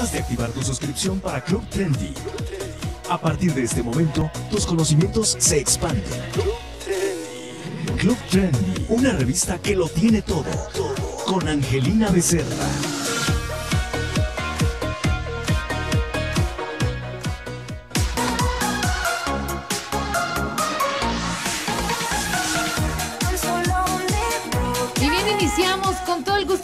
De activar tu suscripción para Club Trendy. A partir de este momento, tus conocimientos se expanden. Club Trendy, una revista que lo tiene todo. Con Angelina Becerra.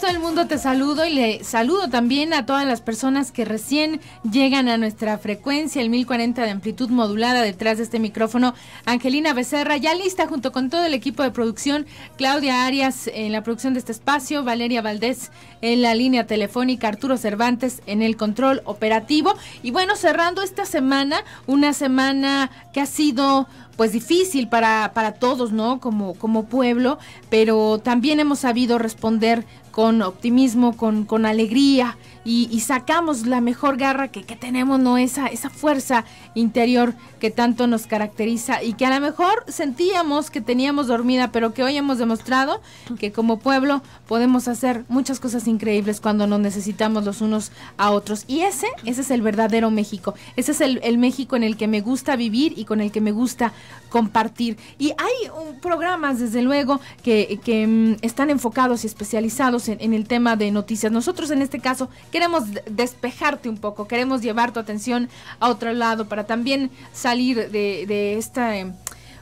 El mundo te saludo y le saludo también a todas las personas que recién llegan a nuestra frecuencia, el 1040 de amplitud modulada detrás de este micrófono. Angelina Becerra, ya lista junto con todo el equipo de producción, Claudia Arias en la producción de este espacio, Valeria Valdés en la línea telefónica, Arturo Cervantes en el control operativo. Y bueno, cerrando esta semana, una semana que ha sido pues difícil para, para todos, ¿no? Como, como pueblo, pero también hemos sabido responder con optimismo, con, con alegría y, sacamos la mejor garra que, tenemos, ¿no? Esa, esa fuerza interior que tanto nos caracteriza y que a lo mejor sentíamos que teníamos dormida, pero que hoy hemos demostrado que como pueblo podemos hacer muchas cosas increíbles cuando nos necesitamos los unos a otros. Y ese, ese es el verdadero México. Ese es el, México en el que me gusta vivir y con el que me gusta compartir. Y hay programas, desde luego, que, mm, están enfocados y especializados en, en, el tema de noticias. Nosotros en este caso queremos despejarte un poco, queremos llevar tu atención a otro lado para también salir de, de esta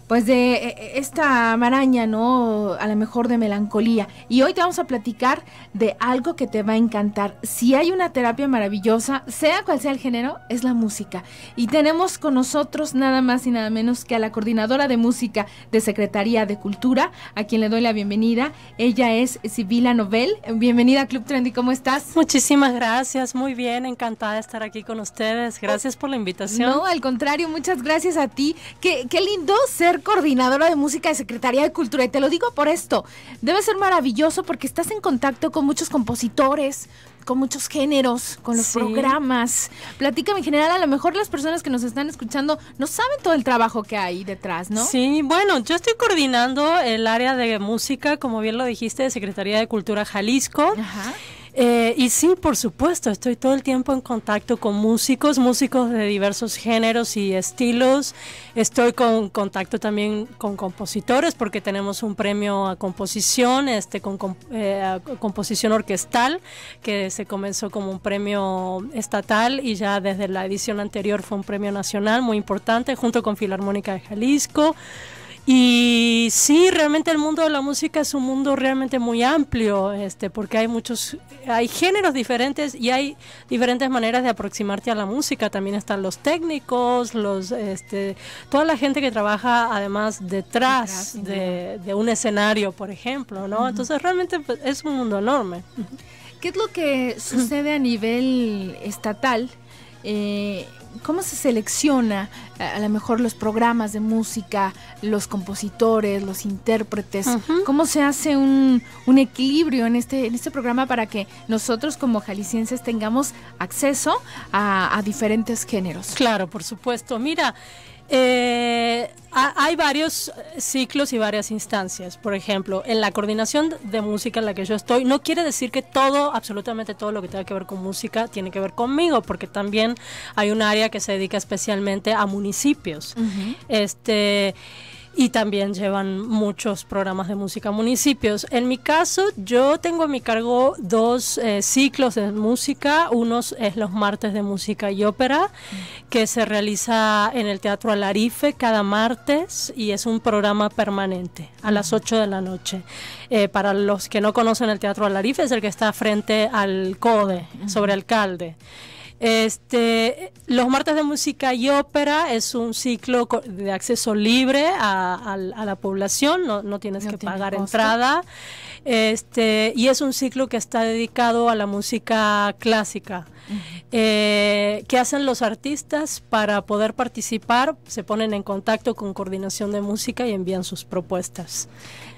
pues de eh, eh, esta maraña, ¿no? A lo mejor de melancolía. Y hoy te vamos a platicar de algo que te va a encantar. Si hay una terapia maravillosa, sea cual sea el género, es la música. Y tenemos con nosotros nada más y nada menos que a la coordinadora de música de Secretaría de Cultura, a quien le doy la bienvenida. Ella es Sibila Novel. Bienvenida a Club Trendy, ¿cómo estás? Muchísimas gracias, muy bien, encantada de estar aquí con ustedes. Gracias por la invitación. No, al contrario, muchas gracias a ti. Qué, qué lindo ser coordinadora de música de Secretaría de Cultura y te lo digo por esto. Debe ser maravilloso porque estás en contacto con muchos compositores, con muchos géneros, con los programas. Platícame en general, a lo mejor las personas que nos están escuchando no saben todo el trabajo que hay detrás, ¿no? Sí, bueno, yo estoy coordinando el área de música, como bien lo dijiste, de Secretaría de Cultura Jalisco. Ajá. Eh, y sí, por supuesto, estoy todo el tiempo en contacto con músicos, músicos de diversos géneros y estilos. Estoy con contacto también con compositores porque tenemos un premio a composición, este con eh, composición orquestal que se comenzó como un premio estatal y ya desde la edición anterior fue un premio nacional muy importante junto con Filarmónica de Jalisco. Y sí, realmente el mundo de la música es un mundo realmente muy amplio, este, porque hay muchos, hay géneros diferentes y hay diferentes maneras de aproximarte a la música. También están los técnicos, los, este, toda la gente que trabaja además detrás, de, un escenario, por ejemplo, ¿no? Entonces realmente pues, es un mundo enorme. ¿Qué es lo que sucede a nivel estatal? Eh, ¿Cómo se selecciona a, lo mejor los programas de música, los compositores, los intérpretes? ¿Cómo se hace un, un, equilibrio en este, en este programa para que nosotros como jaliscienses tengamos acceso a, a diferentes géneros? Claro, por supuesto. Mira, eh, hay varios ciclos y varias instancias. Por ejemplo, en la coordinación de música en la que yo estoy, no quiere decir que todo, absolutamente todo lo que tenga que ver con música tiene que ver conmigo, porque también hay un área que se dedica especialmente a municipios. Este y también llevan muchos programas de música municipios. En mi caso, yo tengo a mi cargo dos eh, ciclos de música. Uno es los martes de música y ópera, que se realiza en el Teatro Alarife cada martes y es un programa permanente a las 8 de la noche. Eh, para los que no conocen el Teatro Alarife, es el que está frente al CODE, sobre Alcalde. Este, los martes de música y ópera es un ciclo de acceso libre a, la población, no, tienes que pagar entrada. Este, y es un ciclo que está dedicado a la música clásica. Eh, ¿Qué hacen los artistas para poder participar? Se ponen en contacto con coordinación de música y envían sus propuestas.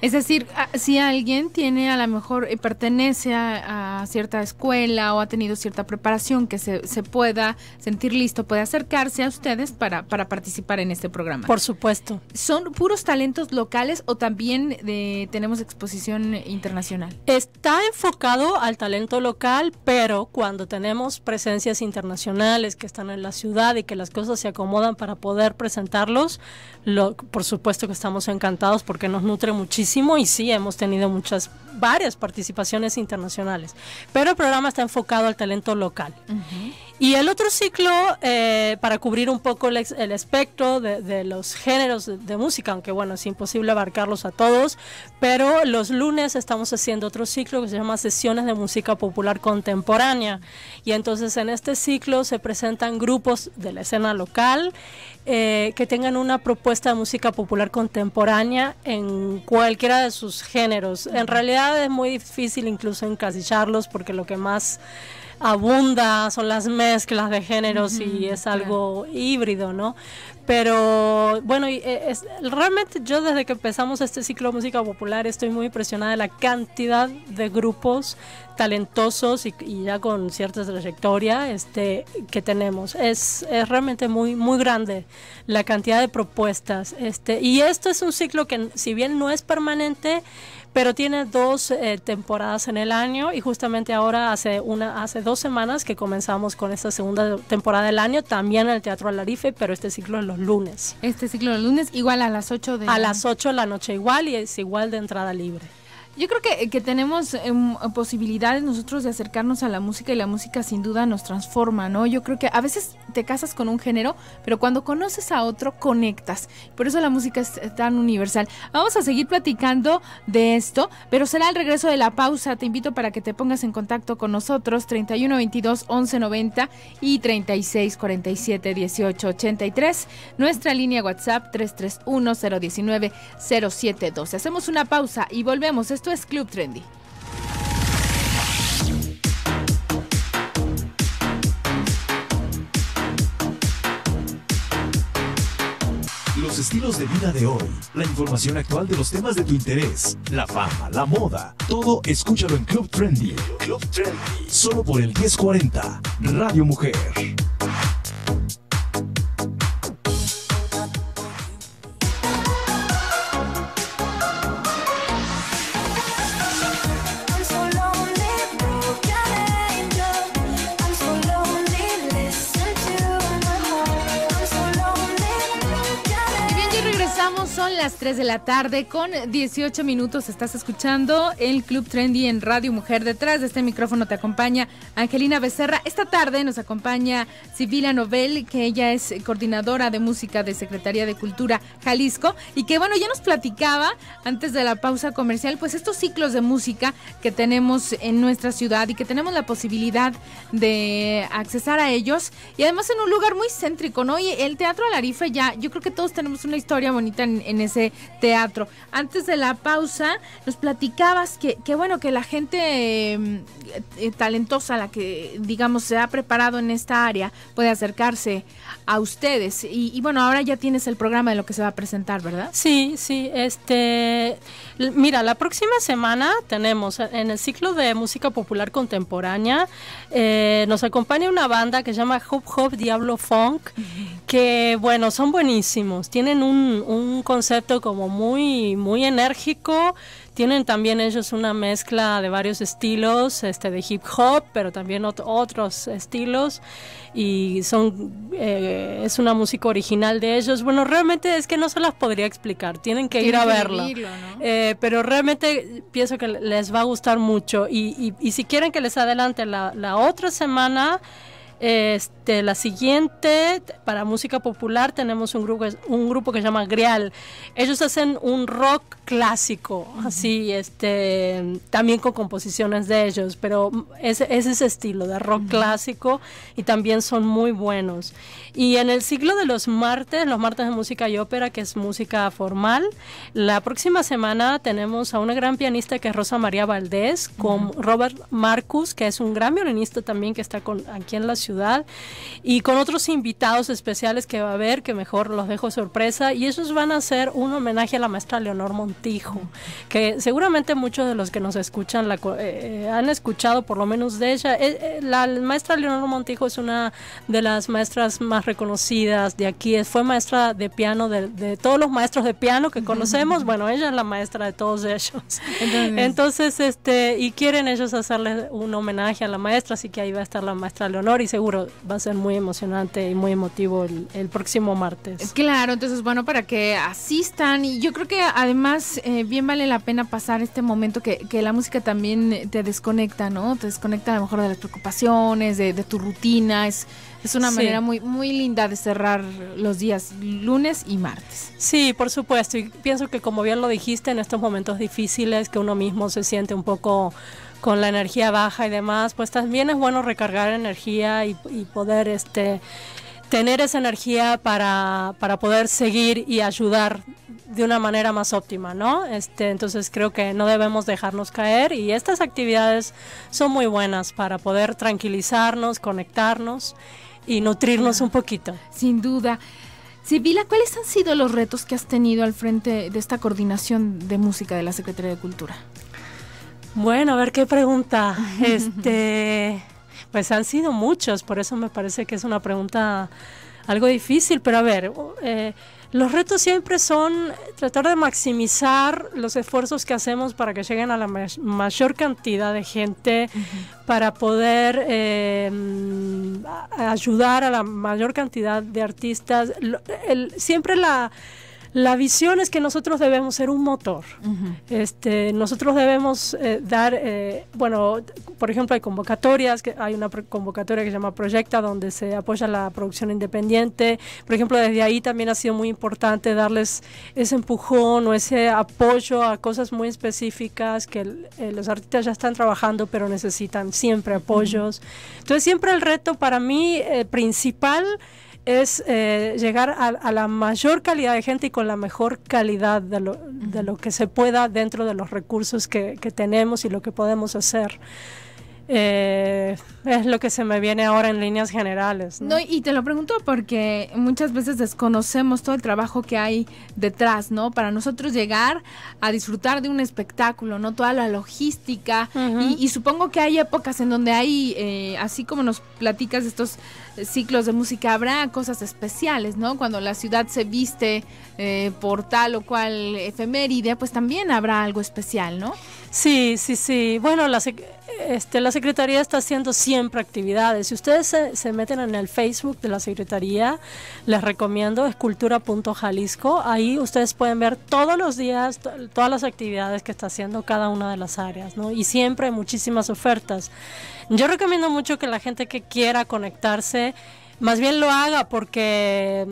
Es decir, si alguien tiene a lo mejor eh, pertenece a, cierta escuela o ha tenido cierta preparación que se, se, pueda sentir listo, puede acercarse a ustedes para, para participar en este programa. Por supuesto. ¿Son puros talentos locales o también tenemos exposición internacional? Está enfocado al talento local, pero cuando tenemos presencias internacionales que están en la ciudad y que las cosas se acomodan para poder presentarlos, lo, por supuesto que estamos encantados porque nos nutre muchísimo y sí, hemos tenido muchas, varias participaciones internacionales, pero el programa está enfocado al talento local. Y el otro ciclo, eh, para cubrir un poco el, espectro de, los géneros de, música, aunque bueno, es imposible abarcarlos a todos, pero los lunes estamos haciendo otro ciclo que se llama Sesiones de Música Popular Contemporánea. Y entonces en este ciclo se presentan grupos de la escena local eh, que tengan una propuesta de música popular contemporánea en cualquiera de sus géneros. En realidad es muy difícil incluso encasillarlos porque lo que más abunda, son las mezclas de géneros y es algo híbrido, ¿no? Pero bueno, eh, es, realmente yo desde que empezamos este ciclo de música popular estoy muy impresionada de la cantidad de grupos talentosos y, ya con cierta trayectoria este, que tenemos. Es, es, realmente muy, muy grande la cantidad de propuestas. Este, y esto es un ciclo que si bien no es permanente, pero tiene dos eh, temporadas en el año y justamente ahora hace una hace dos semanas que comenzamos con esta segunda temporada del año también en el Teatro Alarife, pero este ciclo es los lunes. Este ciclo los lunes igual a las 8 de A las 8 de la noche igual y es igual de entrada libre. Yo creo que, que tenemos em, posibilidades nosotros de acercarnos a la música y la música sin duda nos transforma, ¿no? Yo creo que a veces te casas con un género, pero cuando conoces a otro conectas. Por eso la música es tan universal. Vamos a seguir platicando de esto, pero será el regreso de la pausa. Te invito para que te pongas en contacto con nosotros 31 22 11 90 y 36 47 18 83. Nuestra línea WhatsApp 331 019 0712. Hacemos una pausa y volvemos. Esto es Club Trendy. Los estilos de vida de hoy, la información actual de los temas de tu interés, la fama, la moda, todo escúchalo en Club Trendy. Club Trendy, solo por el 1040, Radio Mujer. Son las 3 de la tarde con 18 minutos. Estás escuchando el Club Trendy en Radio Mujer. Detrás de este micrófono te acompaña Angelina Becerra. Esta tarde nos acompaña Sibila Novel, que ella es coordinadora de música de Secretaría de Cultura Jalisco y que bueno, ya nos platicaba antes de la pausa comercial, pues estos ciclos de música que tenemos en nuestra ciudad y que tenemos la posibilidad de accesar a ellos y además en un lugar muy céntrico, ¿no? Y el Teatro Alarife ya, yo creo que todos tenemos una historia bonita en, en ese teatro. Antes de la pausa, nos platicabas que, que bueno, que la gente em, eh, talentosa, la que digamos se ha preparado en esta área, puede acercarse a ustedes. Y, bueno, ahora ya tienes el programa de lo que se va a presentar, ¿verdad? Sí, sí, este, mira, la próxima semana tenemos en el ciclo de música popular contemporánea, eh, nos acompaña una banda que se llama Hop Hop Diablo Funk, que bueno, son buenísimos, tienen un, un concepto como muy, muy enérgico, tienen también ellos una mezcla de varios estilos, este de hip hop, pero también otros estilos y son eh, es una música original de ellos. Bueno, realmente es que no se las podría explicar, tienen que ir a verla. Eh, pero realmente pienso que les va a gustar mucho y, y, si quieren que les adelante la, la otra semana. Este, la siguiente, para música popular, tenemos un grupo, un grupo que se llama Grial. Ellos hacen un rock clásico, así, este, también con composiciones de ellos, pero es, es ese estilo de rock clásico y también son muy buenos. Y en el ciclo de los martes, los martes de música y ópera, que es música formal, la próxima semana tenemos a una gran pianista que es Rosa María Valdés, con Robert Marcus, que es un gran violinista también que está con, aquí en la ciudad ciudad. Y con otros invitados especiales que va a haber, que mejor los dejo sorpresa, y ellos van a hacer un homenaje a la maestra Leonor Montijo, que seguramente muchos de los que nos escuchan la, eh, eh, han escuchado por lo menos de ella. Eh, la maestra Leonor Montijo es una de las maestras más reconocidas de aquí, fue maestra de piano de, todos los maestros de piano que conocemos, bueno, ella es la maestra de todos ellos. Entonces, este, y quieren ellos hacerle un homenaje a la maestra, así que ahí va a estar la maestra Leonor y seguro va a ser muy emocionante y muy emotivo el, próximo martes. Claro, entonces bueno, para que asistan y yo creo que además eh, bien vale la pena pasar este momento que, que, la música también te desconecta, ¿no? Te desconecta a lo mejor de las preocupaciones, de, tu rutina, es... Es una manera muy, muy linda de cerrar los días lunes y martes. Sí, por supuesto. Y pienso que como bien lo dijiste, en estos momentos difíciles que uno mismo se siente un poco con la energía baja y demás, pues también es bueno recargar energía y, poder este tener esa energía para, para, poder seguir y ayudar de una manera más óptima, ¿no? Este, entonces creo que no debemos dejarnos caer y estas actividades son muy buenas para poder tranquilizarnos, conectarnos y nutrirnos un poquito. Sin duda. Sibila, ¿cuáles han sido los retos que has tenido al frente de esta coordinación de música de la Secretaría de Cultura? Bueno, a ver qué pregunta. este, pues han sido muchos, por eso me parece que es una pregunta algo difícil, pero a ver, eh, los retos siempre son tratar de maximizar los esfuerzos que hacemos para que lleguen a la mayor cantidad de gente, para poder eh, ayudar a la mayor cantidad de artistas. siempre la la visión es que nosotros debemos ser un motor. este, nosotros debemos eh, dar, eh, bueno, por ejemplo, hay convocatorias, que hay una convocatoria que se llama Proyecta, donde se apoya la producción independiente. Por ejemplo, desde ahí también ha sido muy importante darles ese empujón o ese apoyo a cosas muy específicas que eh, los artistas ya están trabajando, pero necesitan siempre apoyos. Entonces, siempre el reto para mí principal es eh, llegar a, la mayor calidad de gente y con la mejor calidad de lo, de lo que se pueda dentro de los recursos que, que tenemos y lo que podemos hacer. Eh, es lo que se me viene ahora en líneas generales. ¿no? y te lo pregunto porque muchas veces desconocemos todo el trabajo que hay detrás, ¿no? Para nosotros llegar a disfrutar de un espectáculo, ¿no? Toda la logística. y, supongo que hay épocas en donde hay, eh, así como nos platicas estos ciclos de música, habrá cosas especiales, ¿no? Cuando la ciudad se viste eh, por tal o cual efeméride, pues también habrá algo especial, ¿no? Sí, sí, sí. Bueno, la, este, la Secretaría está haciendo siempre actividades. Si ustedes se, meten en el Facebook de la Secretaría, les recomiendo escultura.jalisco. Ahí ustedes pueden ver todos los días todas las actividades que está haciendo cada una de las áreas, ¿no? Y siempre hay muchísimas ofertas. Yo recomiendo mucho que la gente que quiera conectarse, más bien lo haga porque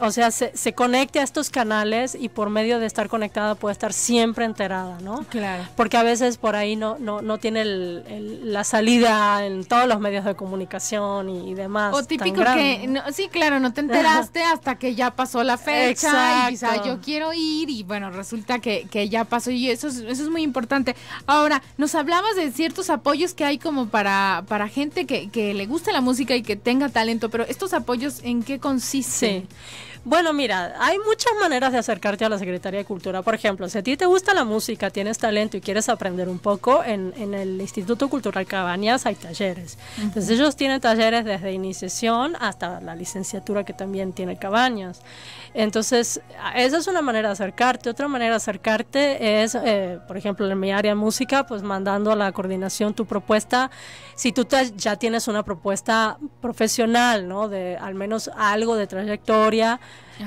o sea, se, se, conecte a estos canales y por medio de estar conectada puede estar siempre enterada, ¿no? Claro. Porque a veces por ahí no, no, no tiene el, la salida en todos los medios de comunicación y, demás. O típico que, sí, claro, no te enteraste hasta que ya pasó la fecha y quizá yo quiero ir y bueno, resulta que, que ya pasó y eso es, eso es muy importante. Ahora, nos hablabas de ciertos apoyos que hay como para, para gente que, que le guste la música y que tenga talento, pero estos apoyos, ¿en qué consisten? Sí. Bueno, mira, hay muchas maneras de acercarte a la Secretaría de Cultura. Por ejemplo, si a ti te gusta la música, tienes talento y quieres aprender un poco, en, el Instituto Cultural Cabañas hay talleres. Entonces ellos tienen talleres desde iniciación hasta la licenciatura que también tiene Cabañas. Entonces, esa es una manera de acercarte. Otra manera de acercarte es, eh, por ejemplo, en mi área de música, pues mandando a la coordinación tu propuesta. Si tú ya tienes una propuesta profesional, ¿no? De al menos algo de trayectoria,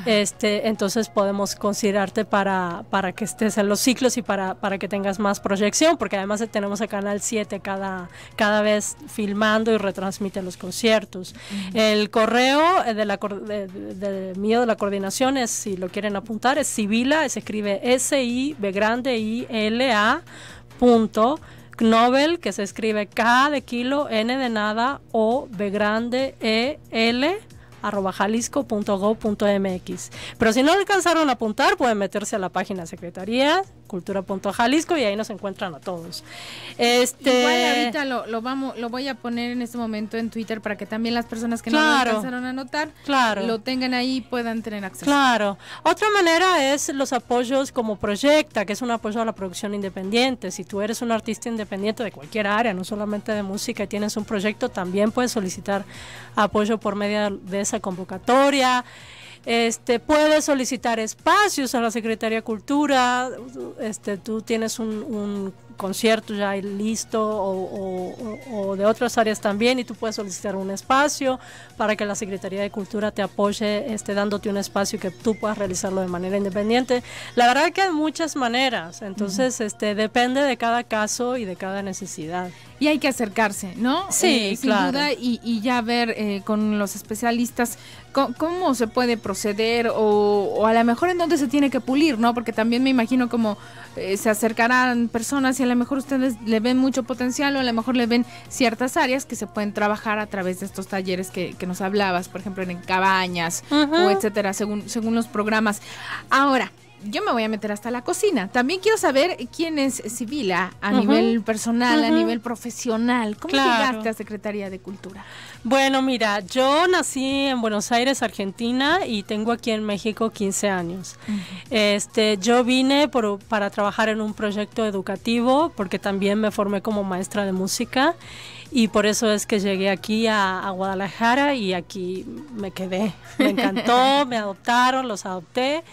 este, entonces podemos considerarte para, para que estés en los ciclos y para, para que tengas más proyección, porque además tenemos el Canal 7 cada, cada vez filmando y retransmite los conciertos. El correo de la de, mío de la coordinación es, si lo quieren apuntar, es Sibila, se escribe S-I-B grande I-L-A punto Knobel, que se escribe K de kilo, N de nada, O, B grande, E, L, jalisco.gov.mx. Pero si no alcanzaron a apuntar, pueden meterse a la página Secretaría, Cultura.jalisco y ahí nos encuentran a todos. Este... Igual ahorita lo, lo, vamos, lo voy a poner en este momento en Twitter para que también las personas que no lo alcanzaron a notar claro. lo tengan ahí y puedan tener acceso. Claro. Otra manera es los apoyos como Proyecta, que es un apoyo a la producción independiente. Si tú eres un artista independiente de cualquier área, no solamente de música, y tienes un proyecto, también puedes solicitar apoyo por medio de esa convocatoria. Este, puedes solicitar espacios a la Secretaría de Cultura, este, tú tienes un, concierto ya listo o, de otras áreas también y tú puedes solicitar un espacio para que la Secretaría de Cultura te apoye este, dándote un espacio que tú puedas realizarlo de manera independiente. La verdad que hay muchas maneras, entonces este, depende de cada caso y de cada necesidad. Y hay que acercarse, ¿no? Sí, eh, sin duda, y, ya ver eh, con los especialistas cómo, se puede proceder o, a lo mejor en dónde se tiene que pulir, ¿no? Porque también me imagino como eh, se acercarán personas y a lo mejor ustedes le ven mucho potencial o a lo mejor le ven ciertas áreas que se pueden trabajar a través de estos talleres que, que nos hablabas, por ejemplo, en cabañas o etcétera, según, según los programas. Ahora, yo me voy a meter hasta la cocina. También quiero saber quién es Sibila a nivel personal, a nivel profesional. ¿Cómo llegaste a Secretaría de Cultura? Bueno, mira, yo nací en Buenos Aires, Argentina, y tengo aquí en México 15 años. Este, yo vine por, para trabajar en un proyecto educativo, porque también me formé como maestra de música y por eso es que llegué aquí a, Guadalajara y aquí me quedé. Me encantó, me adoptaron, los adopté.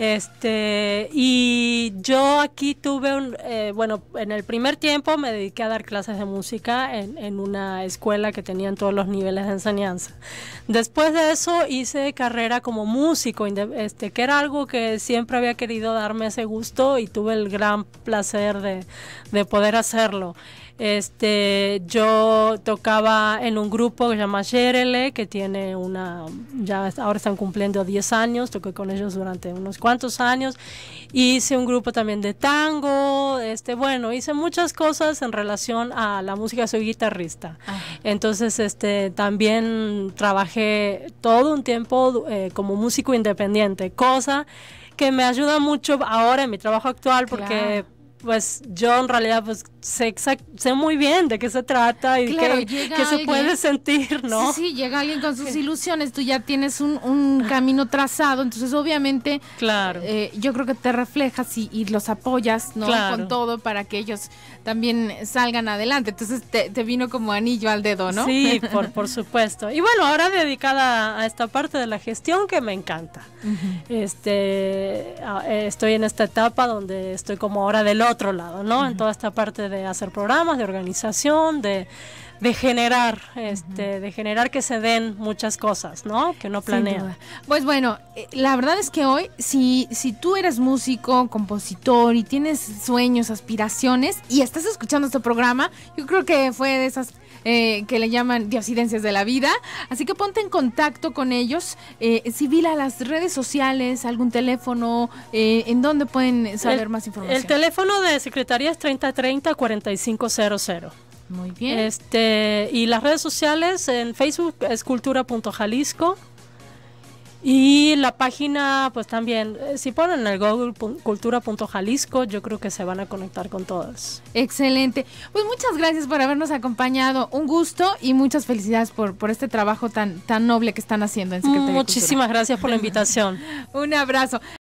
Este, y yo aquí tuve un, eh, bueno, en el primer tiempo me dediqué a dar clases de música en, en, una escuela que tenían todos los niveles de enseñanza. Después de eso hice carrera como músico, este, que era algo que siempre había querido darme ese gusto y tuve el gran placer de, de poder hacerlo. Este, yo tocaba en un grupo que se llama Yerele, que tiene una, ya ahora están cumpliendo 10 años, toqué con ellos durante unos cuantos años. Hice un grupo también de tango, este, bueno, hice muchas cosas en relación a la música, soy guitarrista. Entonces, este, también trabajé todo un tiempo eh, como músico independiente, cosa que me ayuda mucho ahora en mi trabajo actual porque pues yo en realidad pues sé, sé muy bien de qué se trata y qué, se puede sentir, ¿no? Sí, sí, llega alguien con sus ilusiones, tú ya tienes un, un camino trazado, entonces obviamente claro. Eh, yo creo que te reflejas y, y los apoyas, ¿no? Con todo para que ellos también salgan adelante. Entonces te, te, vino como anillo al dedo, ¿no? Sí, por, por supuesto. Y bueno, ahora dedicada a esta parte de la gestión que me encanta. Este, estoy en esta etapa donde estoy como ahora del otro lado, ¿no? En toda esta parte de hacer programas, de organización, de, de generar, este, de generar que se den muchas cosas, ¿no? Que uno planea. Pues bueno, eh, la verdad es que hoy, si, si tú eres músico, compositor y tienes sueños, aspiraciones y estás escuchando este programa, yo creo que fue de esas eh, que le llaman diosidencias de la vida. Así que ponte en contacto con ellos. Eh, a las redes sociales, algún teléfono, eh, ¿en dónde pueden saber más información? El teléfono de Secretaría es 3030-4500. Muy bien. Este, y las redes sociales en Facebook es cultura.jalisco. Y la página, pues también, eh, si ponen el Google cultura.jalisco, yo creo que se van a conectar con todas. Excelente. Pues muchas gracias por habernos acompañado. Un gusto y muchas felicidades por, por este trabajo tan, tan noble que están haciendo en Secretaría Muchísimas gracias por la invitación. Un abrazo.